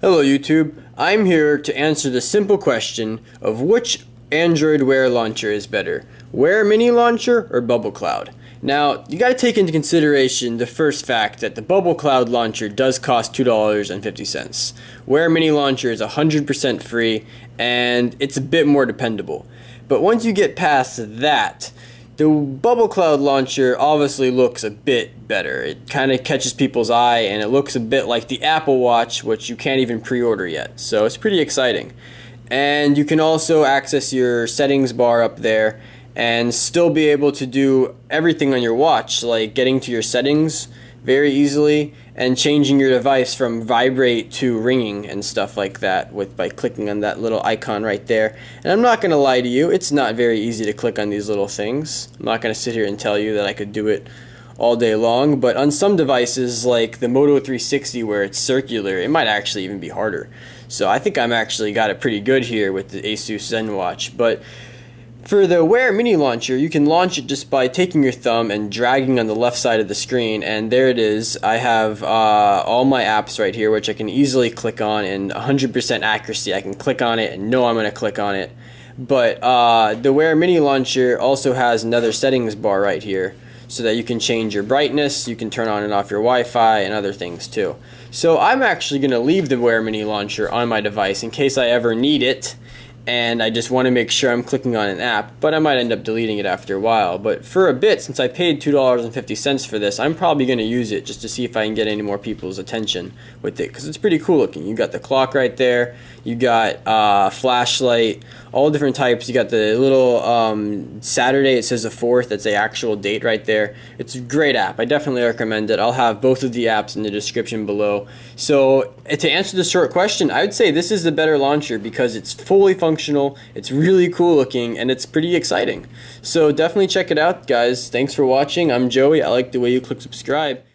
Hello YouTube, I'm here to answer the simple question of which Android Wear launcher is better, Wear Mini Launcher or Bubble Cloud? Now, you gotta take into consideration the first fact that the Bubble Cloud launcher does cost $2.50. Wear Mini Launcher is 100% free and it's a bit more dependable. But once you get past that, the Bubble Cloud launcher obviously looks a bit better. It kind of catches people's eye and it looks a bit like the Apple Watch, which you can't even pre-order yet. So it's pretty exciting. And you can also access your settings bar up there and still be able to do everything on your watch, like getting to your settings very easily and changing your device from vibrate to ringing and stuff like that with by clicking on that little icon right there. And I'm not going to lie to you, it's not very easy to click on these little things. I'm not going to sit here and tell you that I could do it all day long, but on some devices like the Moto 360 where it's circular, it might actually even be harder. So I think I'm actually got it pretty good here with the Asus ZenWatch, but for the Wear Mini Launcher, you can launch it just by taking your thumb and dragging on the left side of the screen, and there it is. I have uh, all my apps right here, which I can easily click on in 100% accuracy. I can click on it and know I'm going to click on it. But uh, the Wear Mini Launcher also has another settings bar right here, so that you can change your brightness, you can turn on and off your Wi-Fi, and other things too. So I'm actually going to leave the Wear Mini Launcher on my device in case I ever need it and I just want to make sure I'm clicking on an app, but I might end up deleting it after a while. But for a bit, since I paid $2.50 for this, I'm probably going to use it just to see if I can get any more people's attention with it, because it's pretty cool looking. You got the clock right there, you got uh, flashlight, all different types. You got the little um, Saturday, it says the 4th, that's the actual date right there. It's a great app. I definitely recommend it. I'll have both of the apps in the description below. So to answer the short question, I would say this is the better launcher because it's fully functional, it's really cool looking, and it's pretty exciting. So definitely check it out, guys. Thanks for watching. I'm Joey. I like the way you click subscribe.